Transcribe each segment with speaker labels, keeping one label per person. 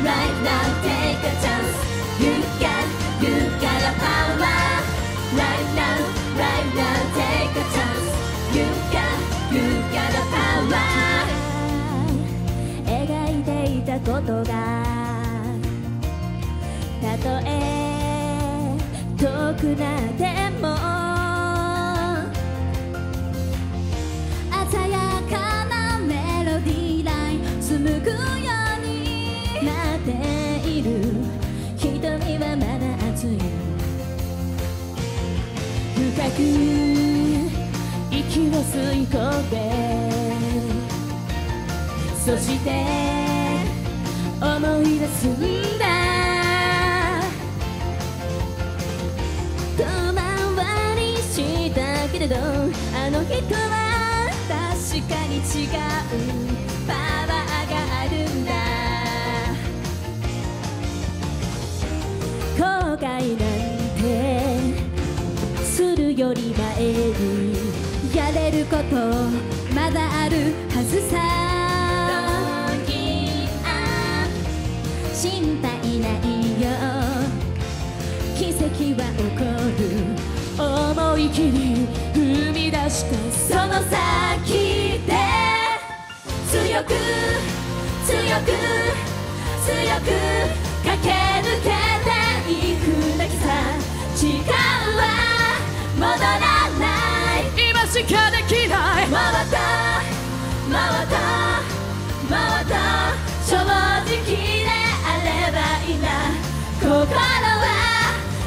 Speaker 1: 「ゆうがゆうがらパワー」「ライナーライナー」「テイクチャ
Speaker 2: ンス」「ゆうがゆうがらパワー」「えがいていたことが、たとえ遠くなっても」深く息を吸い込んでそして思い出すんだ。遠回りしたけれどあの人は確かに違う。より前にやれることまだあるはずさ。心配ないよ。奇跡は起こる思い切り踏み出したその先で強く強く強く駆け抜けていくだけさ。らない。
Speaker 3: 今しかできない。
Speaker 2: 回った。回った。回った。正直であればいいんだ心は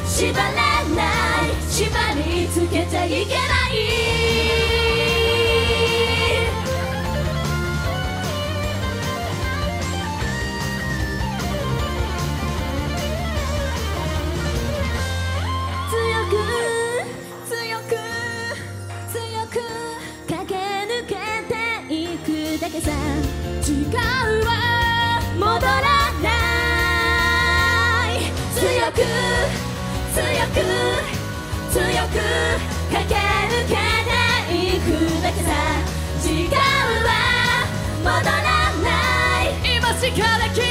Speaker 2: 縛れない。縛りつけちゃいけないだけさ時間は戻らない。強く強く強く駆け抜けていくだけさ時間は戻らない
Speaker 3: 今しかでき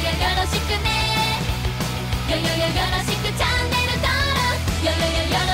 Speaker 2: よよろしくね。よよよよろしくチャンネル登録。よよよよろしく